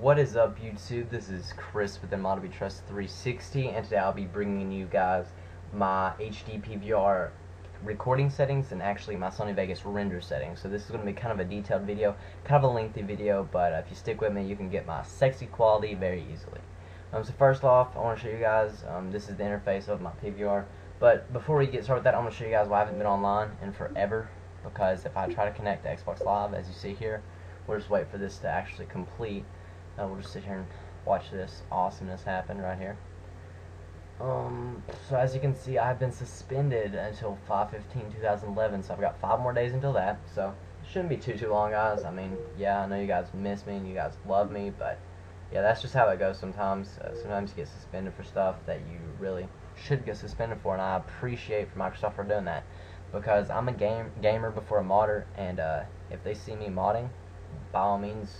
What is up YouTube? This is Chris with InModWeTrust 360 and today I'll be bringing you guys my HD PVR recording settings and actually my Sony Vegas render settings. So this is going to be kind of a detailed video, kind of a lengthy video, but if you stick with me you can get my sexy quality very easily. Um, so first off, I want to show you guys, um, this is the interface of my PVR, but before we get started with that, I'm going to show you guys why I haven't been online in forever, because if I try to connect to Xbox Live, as you see here, we'll just wait for this to actually complete. Uh, we'll just sit here and watch this awesomeness happen right here. Um, so as you can see, I've been suspended until 5-15-2011, so I've got five more days until that, so it shouldn't be too, too long, guys. I mean, yeah, I know you guys miss me and you guys love me, but yeah, that's just how it goes sometimes. Uh, sometimes you get suspended for stuff that you really should get suspended for, and I appreciate for Microsoft for doing that, because I'm a game gamer before a modder, and uh, if they see me modding, by all means,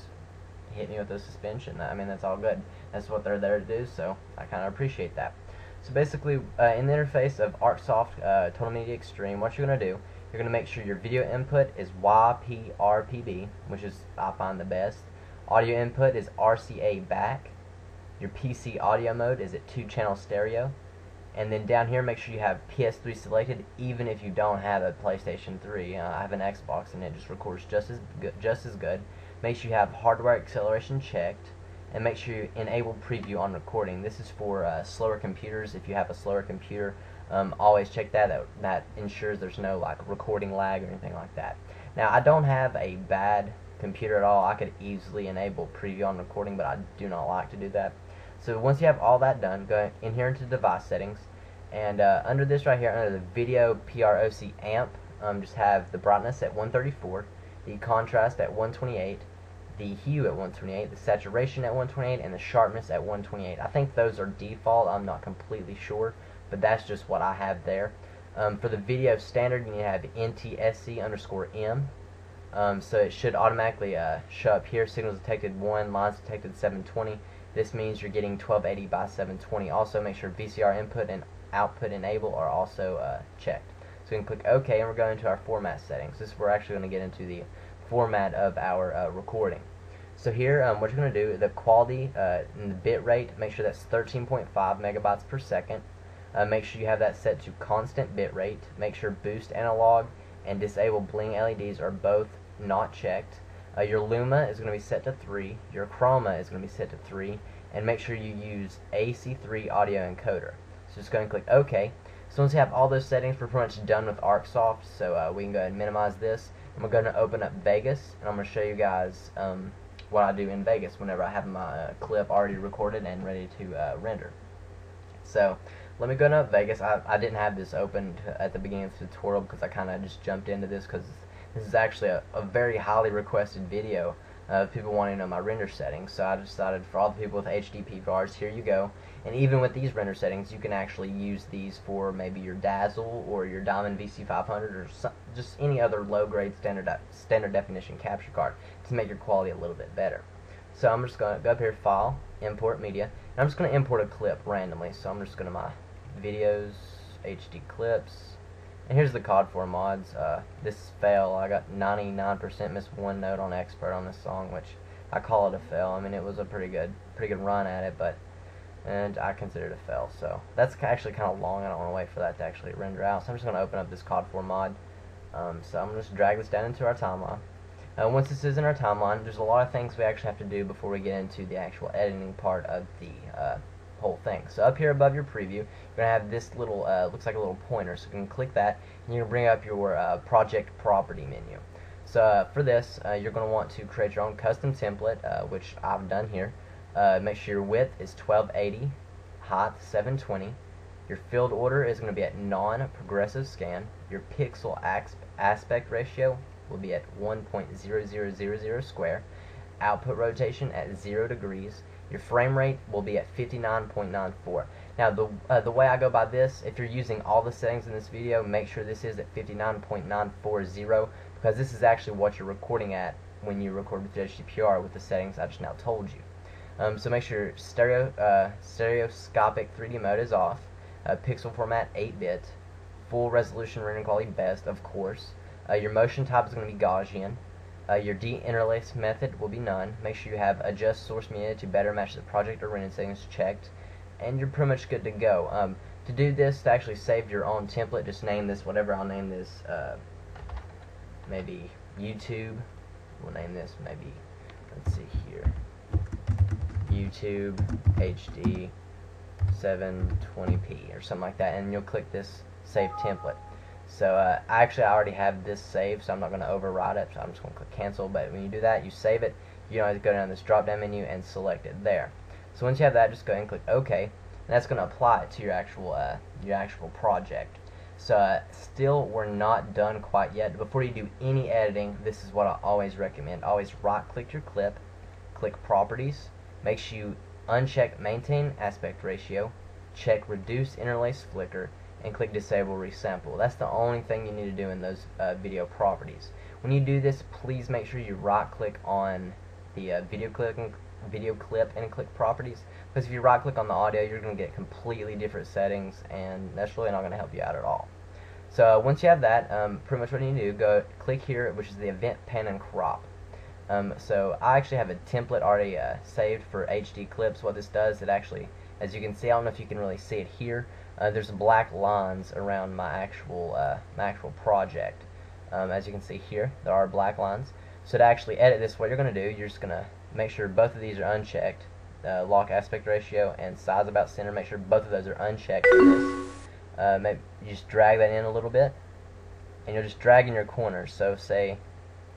hit me with a suspension. I mean, that's all good. That's what they're there to do, so I kind of appreciate that. So basically, uh, in the interface of ArcSoft uh, Total Media Extreme, what you're going to do, you're going to make sure your video input is YPRPB, which is, I find, the best. Audio input is RCA back. Your PC audio mode is at 2-channel stereo. And then down here, make sure you have PS3 selected, even if you don't have a PlayStation 3. Uh, I have an Xbox, and it just records just as good, just as good. Make sure you have hardware acceleration checked and make sure you enable preview on recording. This is for uh, slower computers. If you have a slower computer, um, always check that. out. That ensures there's no like recording lag or anything like that. Now I don't have a bad computer at all. I could easily enable preview on recording, but I do not like to do that. So once you have all that done, go in here into device settings, and uh, under this right here, under the video PROC amp, um, just have the brightness at 134 the contrast at 128, the hue at 128, the saturation at 128, and the sharpness at 128. I think those are default. I'm not completely sure, but that's just what I have there. Um, for the video standard, you have NTSC underscore M. Um, so it should automatically uh, show up here. Signals detected 1, lines detected 720. This means you're getting 1280 by 720. Also, make sure VCR input and output enable are also uh, checked. So we can click OK and we're going to our format settings. This is we're actually going to get into the format of our uh, recording. So here, um, what you're going to do, the quality uh, and the bit rate, make sure that's 13.5 megabytes per second. Uh, make sure you have that set to constant bit rate. Make sure boost analog and disable bling LEDs are both not checked. Uh, your Luma is going to be set to 3. Your Chroma is going to be set to 3. And make sure you use AC3 audio encoder. So just go and click OK. So once you have all those settings, we're pretty much done with ArcSoft, so uh, we can go ahead and minimize this. And we're going to open up Vegas, and I'm going to show you guys um, what I do in Vegas whenever I have my uh, clip already recorded and ready to uh, render. So let me go to Vegas. I, I didn't have this opened at the beginning of the tutorial because I kind of just jumped into this because this is actually a, a very highly requested video of people wanting to know my render settings. So I decided for all the people with HD PVRs, here you go. And even with these render settings, you can actually use these for maybe your Dazzle or your Diamond VC500 or some, just any other low-grade standard standard definition capture card to make your quality a little bit better. So I'm just going to go up here, File, Import Media, and I'm just going to import a clip randomly. So I'm just going to my Videos, HD Clips, and here's the COD 4 mods. Uh, this fail, I got 99% missed one note on expert on this song, which I call it a fail. I mean, it was a pretty good, pretty good run at it, but and I consider it a fail. So that's actually kind of long. I don't want to wait for that to actually render out. So I'm just going to open up this COD 4 mod. Um, so I'm going to just drag this down into our timeline. Uh, once this is in our timeline, there's a lot of things we actually have to do before we get into the actual editing part of the uh, whole thing. So up here above your preview, you're going to have this little, uh, looks like a little pointer. So you can click that, and you're going to bring up your uh, project property menu. So uh, for this, uh, you're going to want to create your own custom template, uh, which I've done here. Uh, make sure your width is 1280, height 720. Your field order is going to be at non-progressive scan. Your pixel aspect ratio will be at 1.0000 square. Output rotation at 0 degrees your frame rate will be at 59.94. Now, the, uh, the way I go by this, if you're using all the settings in this video, make sure this is at 59.940 because this is actually what you're recording at when you record with HD PVR with the settings I just now told you. Um, so make sure stereo uh, stereoscopic 3D mode is off, uh, pixel format 8-bit, full resolution rendering quality best, of course. Uh, your motion type is going to be Gaussian. Uh, your deinterlace method will be none. Make sure you have adjust source media to better match the project or rendering settings checked, and you're pretty much good to go. Um, to do this, to actually save your own template, just name this whatever. I'll name this uh, maybe YouTube. We'll name this maybe, let's see here, YouTube HD 720p or something like that, and you'll click this Save Template. So uh, actually I already have this saved, so I'm not going to override it, so I'm just going to click Cancel, but when you do that, you save it, you always go down this drop-down menu and select it there. So once you have that, just go ahead and click OK, and that's going to apply it to your actual, uh, your actual project. So uh, still we're not done quite yet. Before you do any editing, this is what I always recommend. Always right click your clip, click properties, make sure you uncheck maintain aspect ratio, check reduce interlace flicker, and click disable resample. That's the only thing you need to do in those uh, video properties. When you do this, please make sure you right click on the uh, video clip and video clip and click properties because if you right click on the audio you're going to get completely different settings and that's really not going to help you out at all. So once you have that, um, pretty much what you need to do, go click here, which is the event pan and crop. Um, so I actually have a template already uh, saved for HD clips. What this does, it actually, as you can see, I don't know if you can really see it here. Uh, there's black lines around my actual uh, my actual project. Um, as you can see here, there are black lines. So to actually edit this, what you're going to do, you're just going to make sure both of these are unchecked. Uh, lock aspect ratio and size about center. Make sure both of those are unchecked uh, maybe you just drag that in a little bit and you'll just drag in your corners so say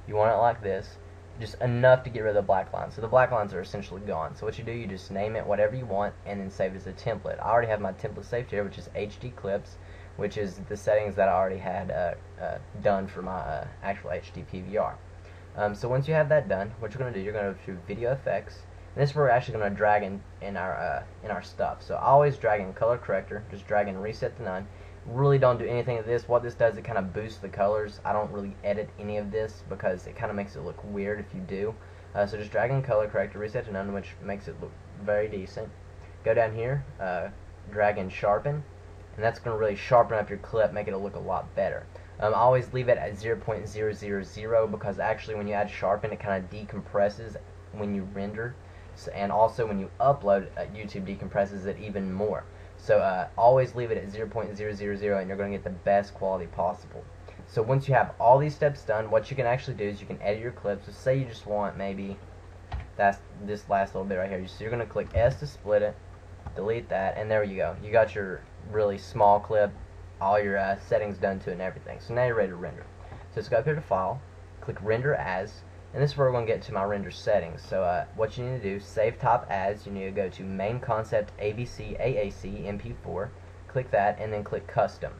you want it like this just enough to get rid of the black lines. So the black lines are essentially gone. So what you do you just name it whatever you want and then save it as a template. I already have my template saved here which is HD clips which is the settings that I already had uh, uh, done for my uh, actual HD PVR um, so once you have that done what you're going to do you're going to go to video effects. And this is where we're actually going to drag in, in our uh, in our stuff. So I always drag in color corrector, just drag in reset to none. Really don't do anything of this. What this does, it kind of boosts the colors. I don't really edit any of this because it kind of makes it look weird if you do. Uh, so just drag in color corrector, reset to none, which makes it look very decent. Go down here, uh, drag in sharpen, and that's going to really sharpen up your clip, make it look a lot better. Um, I always leave it at 0.000 because actually when you add sharpen, it kind of decompresses when you render and also when you upload, uh, YouTube decompresses it even more. So uh, always leave it at 0.000 and you're going to get the best quality possible. So once you have all these steps done, what you can actually do is you can edit your clips. So say you just want maybe that's this last little bit right here. So you're going to click S to split it, delete that, and there you go. You got your really small clip, all your uh, settings done to it and everything. So now you're ready to render. So let's go up here to File, click Render As, and this is where we're going to get to my render settings. So uh, what you need to do, save top as, you need to go to MainConcept AVC AAC MP4, click that, and then click custom.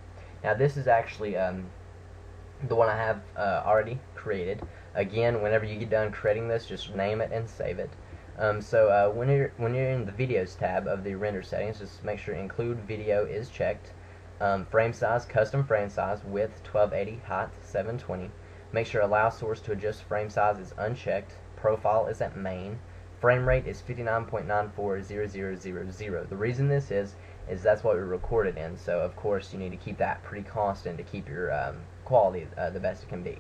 Now this is actually um, the one I have uh, already created. Again, whenever you get done creating this, just name it and save it. Um, so uh, when you're when you're in the videos tab of the render settings, just make sure include video is checked. Um, frame size, custom frame size, width 1280, height 720. Make sure allow source to adjust frame size is unchecked. Profile is at main. Frame rate is 59.940000. The reason this is, is that's what we recorded in. So of course you need to keep that pretty constant to keep your um, quality uh, the best it can be.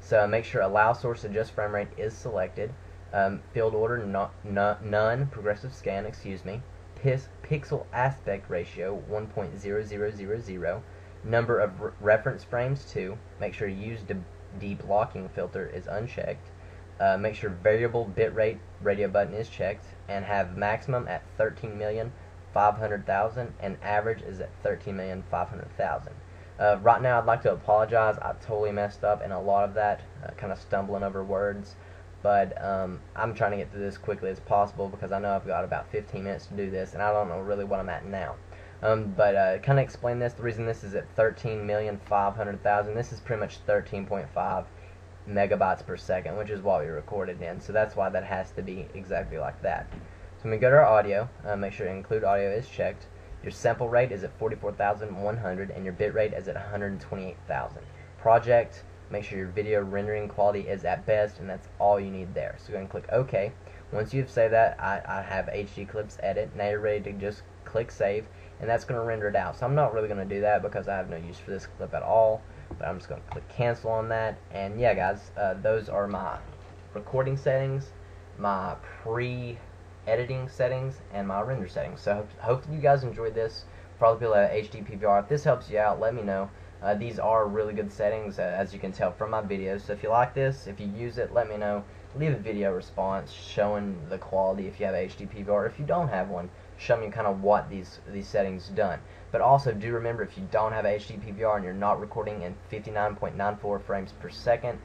So make sure allow source to adjust frame rate is selected. Um, field order no, no, none. Progressive scan, excuse me. Pis, pixel aspect ratio 1.0000. Number of re reference frames 2. Make sure you use deblocking filter is unchecked. Uh, make sure variable bitrate radio button is checked and have maximum at 13,500,000 and average is at 13,500,000. Uh, right now I'd like to apologize. I totally messed up and a lot of that, uh, kind of stumbling over words. But um, I'm trying to get through this quickly as possible because I know I've got about 15 minutes to do this and I don't know really what I'm at now. Um, but uh, kind of explain this. The reason this is at 13,500,000, this is pretty much 13.5 megabytes per second, which is what we recorded in. So that's why that has to be exactly like that. So when we go to our audio, uh, make sure include audio is checked. Your sample rate is at 44,100 and your bit rate is at 128,000. Project make sure your video rendering quality is at best, and that's all you need there. So go and click OK. Once you've saved that, I, I have HD Clips Edit. Now you're ready to just click Save, and that's going to render it out. So I'm not really going to do that because I have no use for this clip at all, but I'm just going to click Cancel on that. And yeah, guys, uh, those are my recording settings, my pre-editing settings, and my render settings. So hopefully you guys enjoyed this. For all the people at HD PVR, if this helps you out, let me know. Uh, these are really good settings, uh, as you can tell from my videos. So if you like this, if you use it, let me know. Leave a video response showing the quality if you have HD PVR. If you don't have one, show me kind of what these these settings done. But also do remember if you don't have HD PVR and you're not recording in 59.94 frames per second,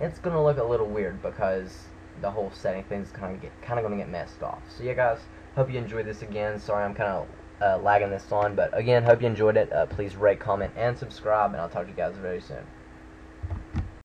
it's gonna look a little weird because the whole setting thing's kind of get kind of gonna get messed off. So yeah, guys, hope you enjoyed this again. Sorry, I'm kind of uh, lagging this on, but again, hope you enjoyed it. Uh, please rate, comment, and subscribe, and I'll talk to you guys very soon.